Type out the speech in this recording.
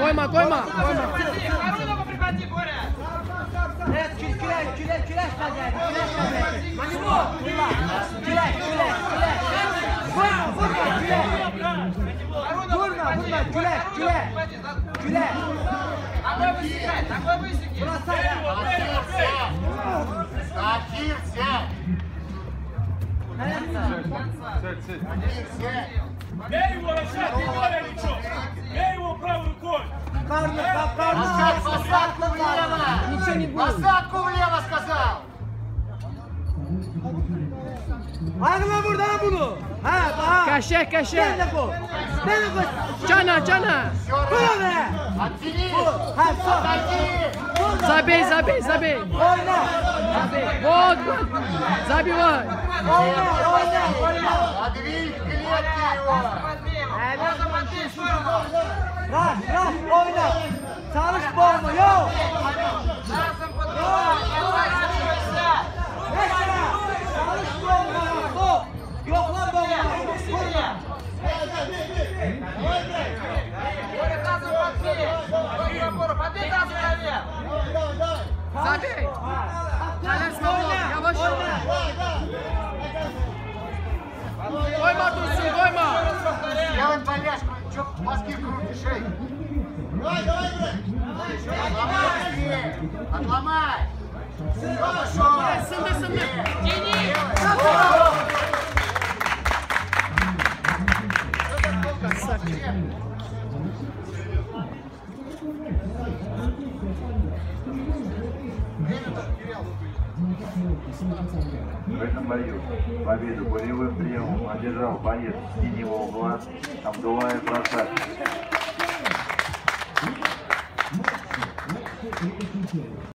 Koyma koyma koyma. Haruna Vurma, vurma, küleş, küleş. Küleş. Такой высекай, такой высеки! Burası Таких все! Бей его, Рашат, не делай ничего! Бей его правой рукой! Karnı, kap, karnı. Назад, посадку влево! Ничего не будет. Посадку влево сказал! Ağla burada bunu. Ha, ha. Kaşe Ben kaşe. de bu. Ben de bu. Cana cana. Böyle. Zabi zabi zabi. Oyna. Zabi. Vod vod. Zabi vod. Oyna oyna oyna. Advil kliyatıyor. Rahat rahat oyna. Çalış bomba yok. Забей! Колес на блок, я вошел! Гойма, туси, Гойма! Делай поляшку, чё мозги крутишь, эй! Давай, давай, давай! Отломай! Пошел! Сынды, сынды! Тяни! Красавчик! Thank you. В этом бою победу болевым приемом одержал боец синего угла Абдулаев Расад.